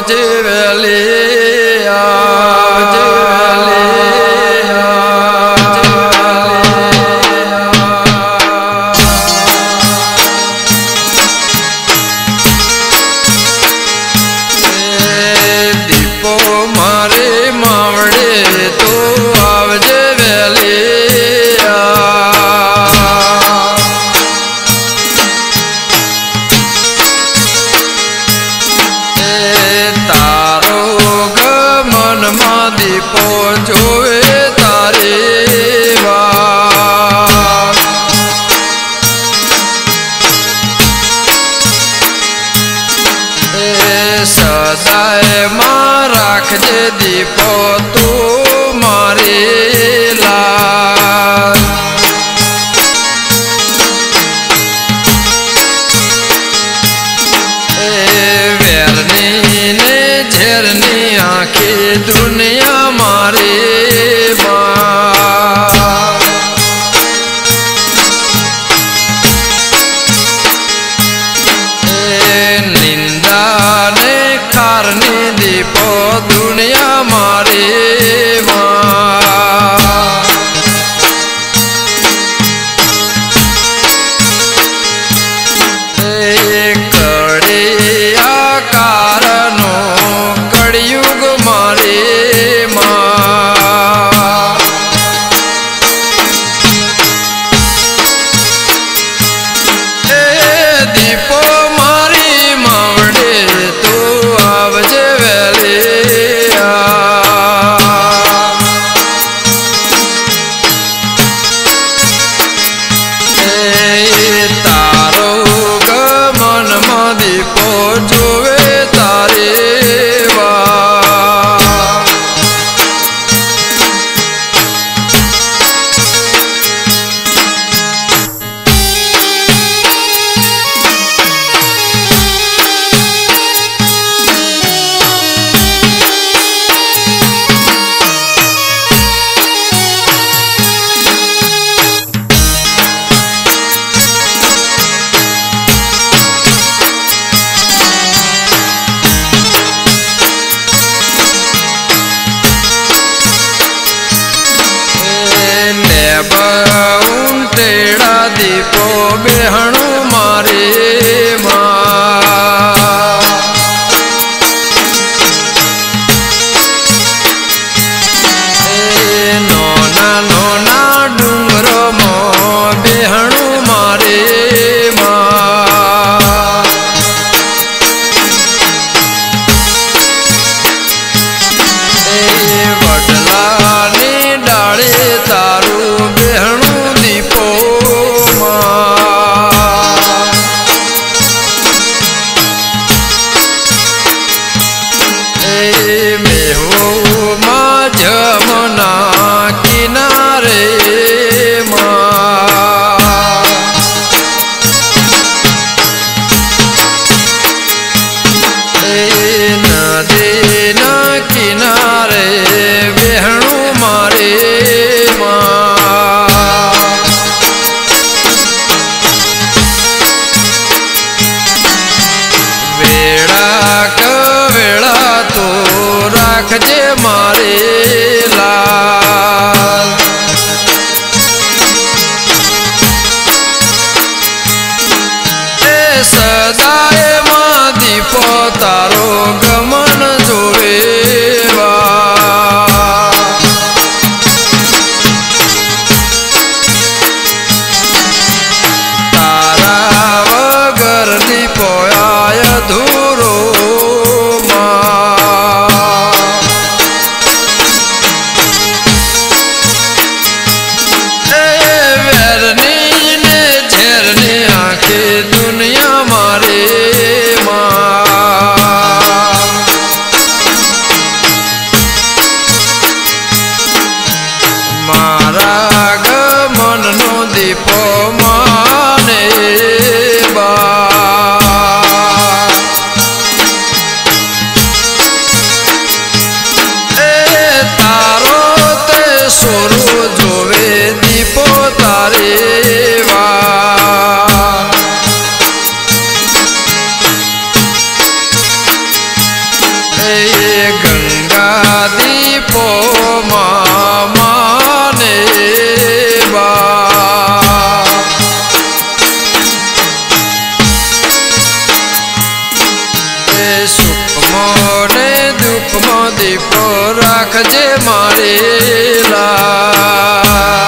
materially પોતું મરેલા એ વેરની ને ઝેરની આખી દુનિયા નદીના કિનારે વહેણું મારે વેળા કવેળા તો રાખજે મારે દીપો રાખજે મારી લા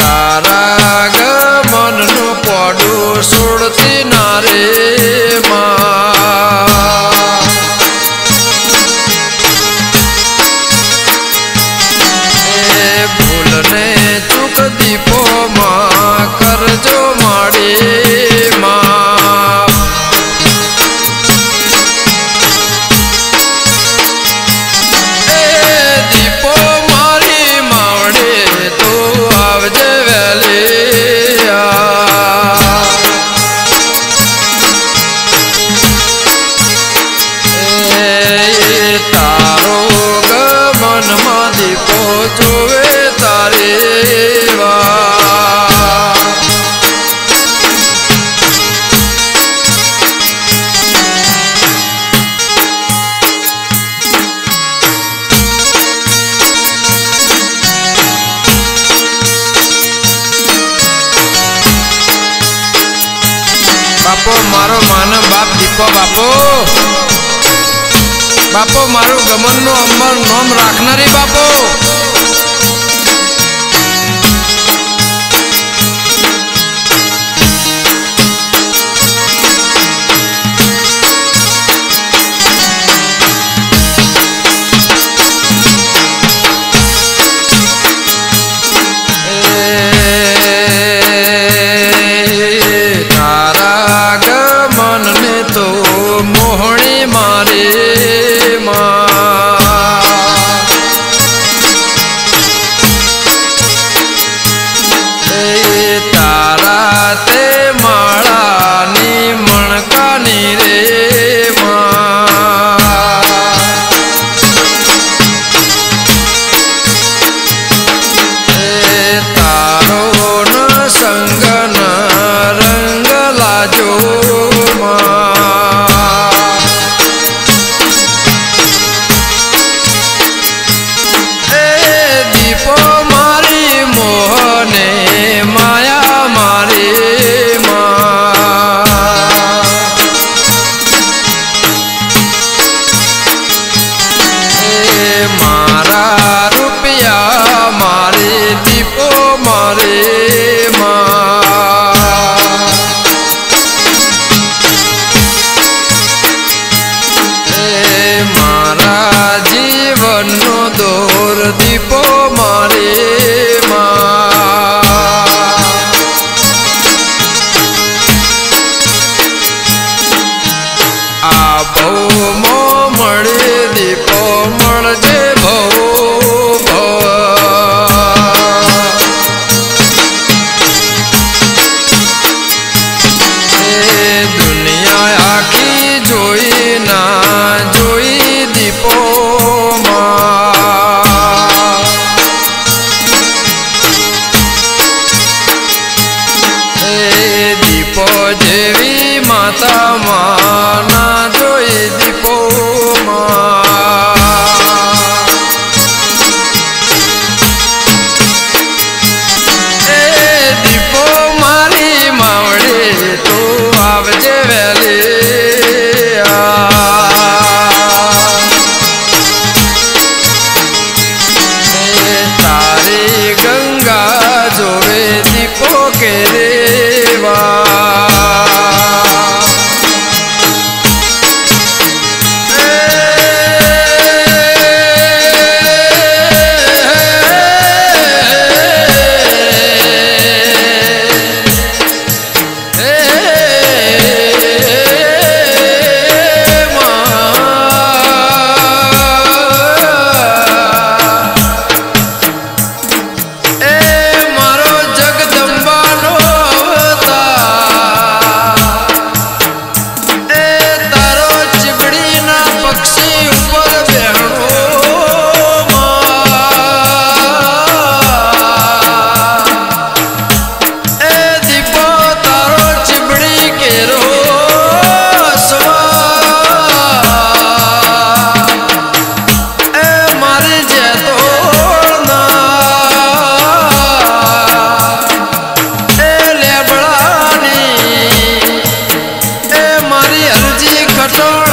તારા ગમનનું પોડું સોડતી નારે. બાપો મારો માનો બાપ દીપો બાપો. બાપો મારું ગમનનું અમર નોમ રાખનારી બાપો. more control